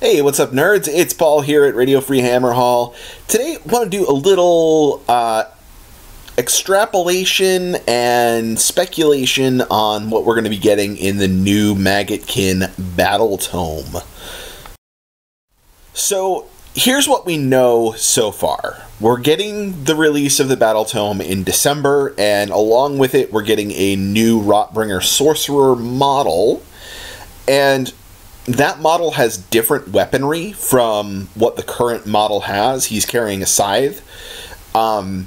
Hey, what's up, nerds? It's Paul here at Radio Free Hammerhal. Today, I want to do a little uh, extrapolation and speculation on what we're going to be getting in the new Maggotkin Battle Tome. So, here's what we know so far. We're getting the release of the Battle Tome in December, and along with it, we're getting a new Rotbringer Sorcerer model. And that model has different weaponry from what the current model has. He's carrying a scythe. Um,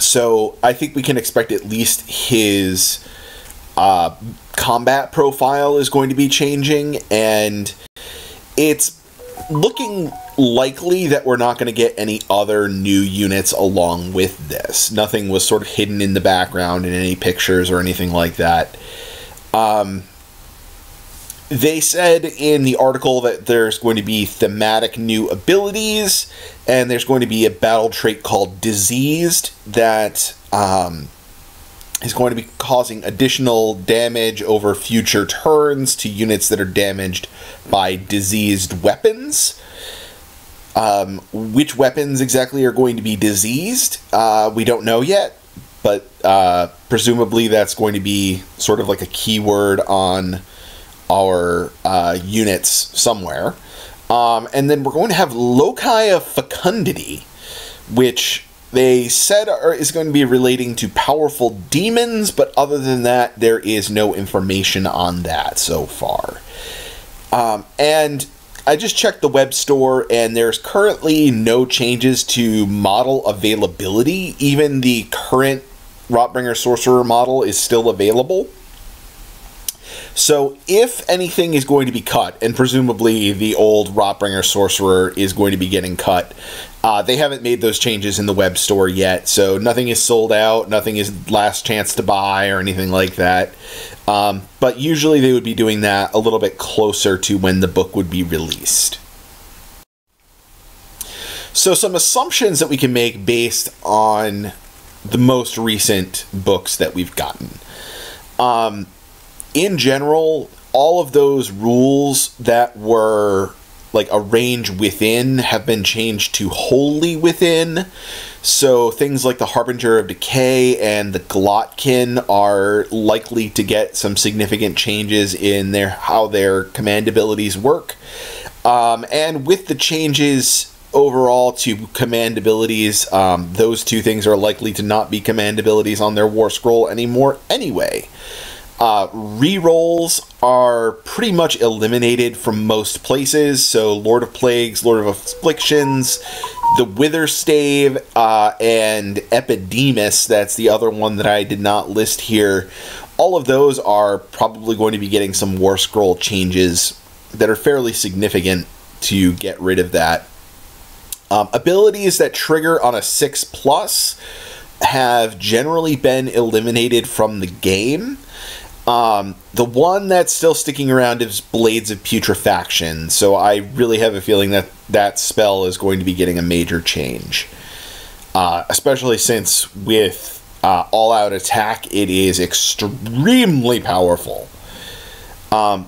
so I think we can expect at least his uh, combat profile is going to be changing, and it's looking likely that we're not going to get any other new units along with this. Nothing was sort of hidden in the background in any pictures or anything like that. Um, they said in the article that there's going to be thematic new abilities, and there's going to be a battle trait called Diseased that um, is going to be causing additional damage over future turns to units that are damaged by diseased weapons. Um, which weapons exactly are going to be diseased, uh, we don't know yet, but uh, presumably that's going to be sort of like a keyword on our uh, units somewhere. Um, and then we're going to have loci of fecundity, which they said are, is going to be relating to powerful demons, but other than that, there is no information on that so far. Um, and I just checked the web store, and there's currently no changes to model availability. Even the current Rotbringer Sorcerer model is still available. So, if anything is going to be cut, and presumably the old Rotbringer Sorcerer is going to be getting cut, uh, they haven't made those changes in the web store yet. So, nothing is sold out, nothing is last chance to buy, or anything like that. Um, but usually they would be doing that a little bit closer to when the book would be released. So, some assumptions that we can make based on the most recent books that we've gotten. Um, in general, all of those rules that were like a range within have been changed to wholly within. So things like the Harbinger of Decay and the Glottkin are likely to get some significant changes in their how their command abilities work. Um, and with the changes overall to command abilities, um, those two things are likely to not be command abilities on their War Scroll anymore anyway. Uh, rerolls are pretty much eliminated from most places. So, Lord of Plagues, Lord of Afflictions, the Wither Stave, uh, and Epidemus, that's the other one that I did not list here. All of those are probably going to be getting some War Scroll changes that are fairly significant to get rid of that. Um, abilities that trigger on a 6 plus have generally been eliminated from the game. Um, the one that's still sticking around is Blades of Putrefaction, so I really have a feeling that that spell is going to be getting a major change. Uh, especially since with uh, All Out Attack, it is extremely powerful. Um,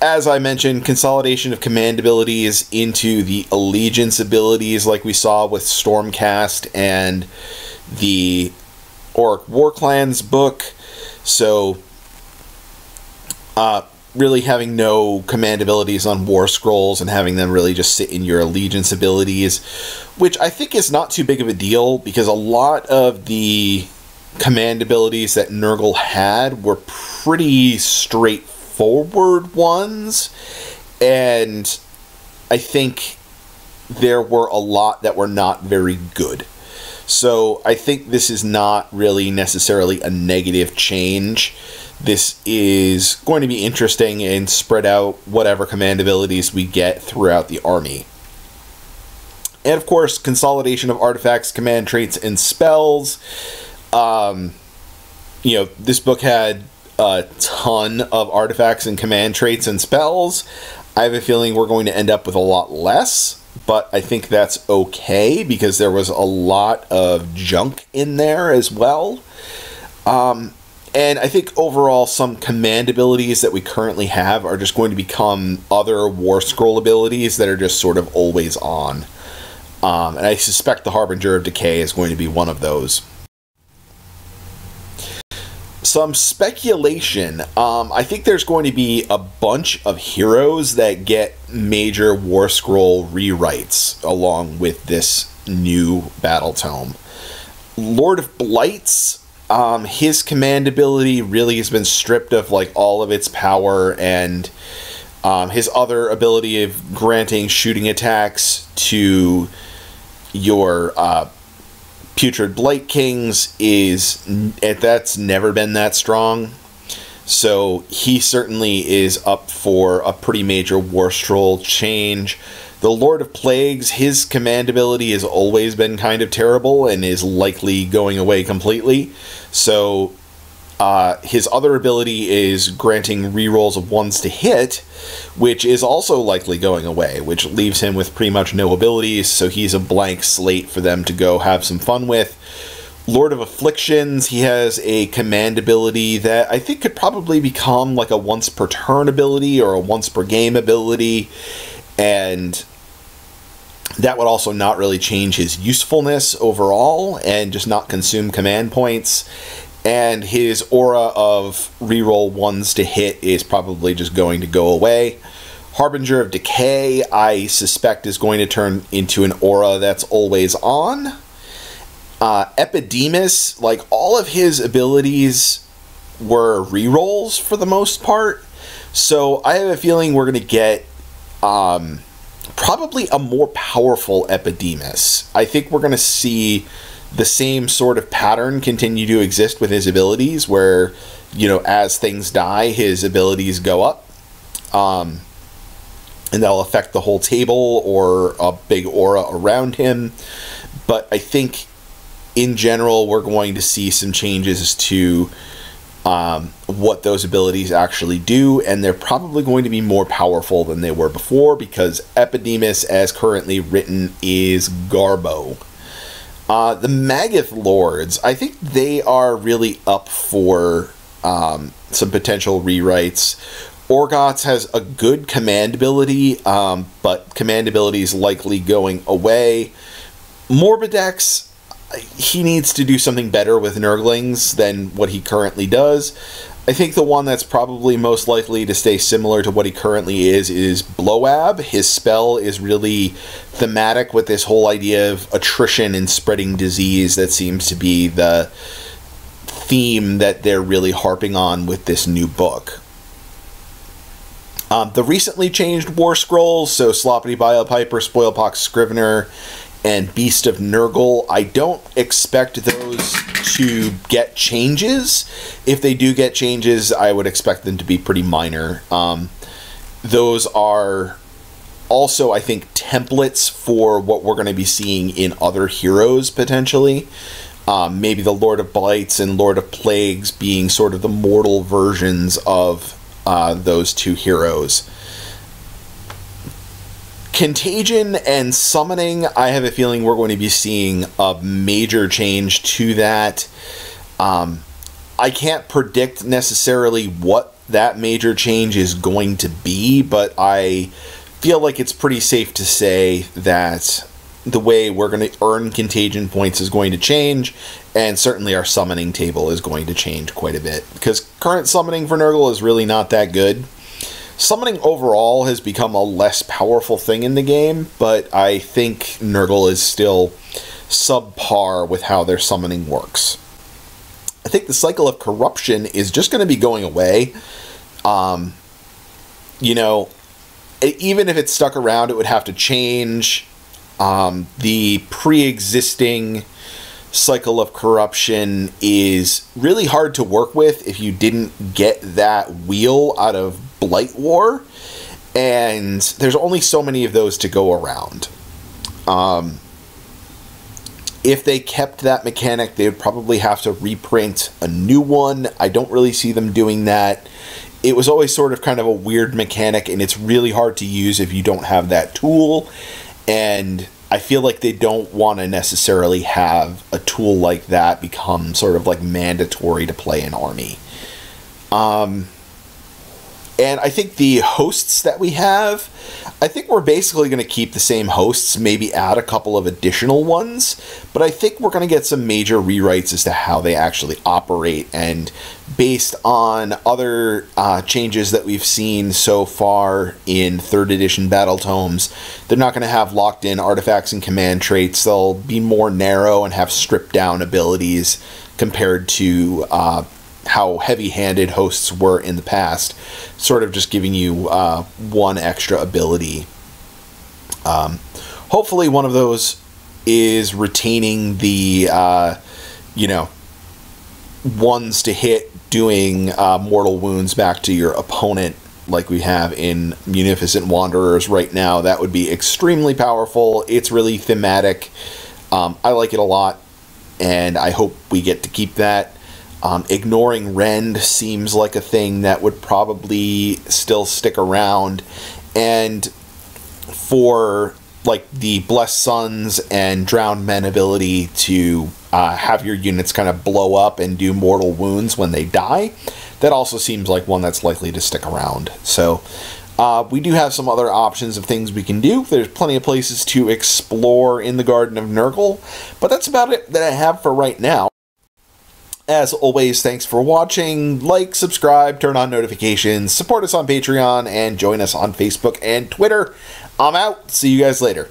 as I mentioned, consolidation of command abilities into the allegiance abilities, like we saw with Stormcast and the Orc War Clans book. So, uh, really having no command abilities on War Scrolls and having them really just sit in your allegiance abilities, which I think is not too big of a deal because a lot of the command abilities that Nurgle had were pretty straightforward ones, and I think there were a lot that were not very good. So I think this is not really necessarily a negative change. This is going to be interesting and spread out whatever command abilities we get throughout the army. And of course, consolidation of artifacts, command traits, and spells. Um, you know, this book had a ton of artifacts and command traits and spells. I have a feeling we're going to end up with a lot less but I think that's okay because there was a lot of junk in there as well. Um, and I think overall, some command abilities that we currently have are just going to become other War Scroll abilities that are just sort of always on. Um, and I suspect the Harbinger of Decay is going to be one of those. Some speculation. Um, I think there's going to be a bunch of heroes that get major War Scroll rewrites along with this new Battle Tome. Lord of Blights, um, his command ability really has been stripped of like all of its power and um, his other ability of granting shooting attacks to your uh, putrid blight kings is that's never been that strong. So he certainly is up for a pretty major war scroll change. The lord of plagues his command ability has always been kind of terrible and is likely going away completely. So uh, his other ability is granting rerolls of ones to hit, which is also likely going away, which leaves him with pretty much no abilities, so he's a blank slate for them to go have some fun with. Lord of Afflictions, he has a command ability that I think could probably become like a once per turn ability or a once per game ability, and that would also not really change his usefulness overall and just not consume command points and his aura of reroll ones to hit is probably just going to go away. Harbinger of Decay, I suspect, is going to turn into an aura that's always on. Uh, Epidemus, like all of his abilities were rerolls for the most part. So I have a feeling we're going to get um, probably a more powerful Epidemus. I think we're going to see the same sort of pattern continue to exist with his abilities, where you know as things die, his abilities go up, um, and that'll affect the whole table or a big aura around him. But I think in general, we're going to see some changes to um, what those abilities actually do, and they're probably going to be more powerful than they were before because Epidemus, as currently written, is Garbo. Uh, the Maggoth Lords, I think they are really up for um, some potential rewrites. Orghotts has a good command ability, um, but command ability is likely going away. Morbidex, he needs to do something better with Nurglings than what he currently does. I think the one that's probably most likely to stay similar to what he currently is is Bloab. His spell is really thematic with this whole idea of attrition and spreading disease that seems to be the theme that they're really harping on with this new book. Um, the recently changed War Scrolls, so Sloppity Piper, Spoilpox Scrivener, and Beast of Nurgle, I don't expect those to get changes. If they do get changes, I would expect them to be pretty minor. Um, those are also, I think, templates for what we're going to be seeing in other heroes potentially. Um, maybe the Lord of Blights and Lord of Plagues being sort of the mortal versions of uh, those two heroes. Contagion and summoning, I have a feeling we're going to be seeing a major change to that. Um, I can't predict necessarily what that major change is going to be, but I feel like it's pretty safe to say that the way we're going to earn contagion points is going to change, and certainly our summoning table is going to change quite a bit because current summoning for Nurgle is really not that good. Summoning overall has become a less powerful thing in the game, but I think Nurgle is still subpar with how their summoning works. I think the cycle of corruption is just going to be going away. Um, you know, even if it stuck around, it would have to change. Um, the pre existing cycle of corruption is really hard to work with if you didn't get that wheel out of Blight War, and there's only so many of those to go around. Um, if they kept that mechanic, they would probably have to reprint a new one. I don't really see them doing that. It was always sort of kind of a weird mechanic, and it's really hard to use if you don't have that tool. And I feel like they don't want to necessarily have a tool like that become sort of like mandatory to play an army. Um, and I think the hosts that we have, I think we're basically going to keep the same hosts, maybe add a couple of additional ones, but I think we're going to get some major rewrites as to how they actually operate. And based on other uh, changes that we've seen so far in third edition battle tomes, they're not going to have locked in artifacts and command traits. They'll be more narrow and have stripped down abilities compared to. Uh, how heavy-handed hosts were in the past, sort of just giving you uh, one extra ability. Um, hopefully, one of those is retaining the, uh, you know, ones to hit doing uh, mortal wounds back to your opponent like we have in Munificent Wanderers right now. That would be extremely powerful. It's really thematic. Um, I like it a lot, and I hope we get to keep that. Um, ignoring Rend seems like a thing that would probably still stick around. And for like the Blessed Sons and Drowned Men ability to uh, have your units kind of blow up and do mortal wounds when they die, that also seems like one that's likely to stick around. So uh, we do have some other options of things we can do. There's plenty of places to explore in the Garden of Nurgle, but that's about it that I have for right now. As always, thanks for watching. Like, subscribe, turn on notifications, support us on Patreon, and join us on Facebook and Twitter. I'm out. See you guys later.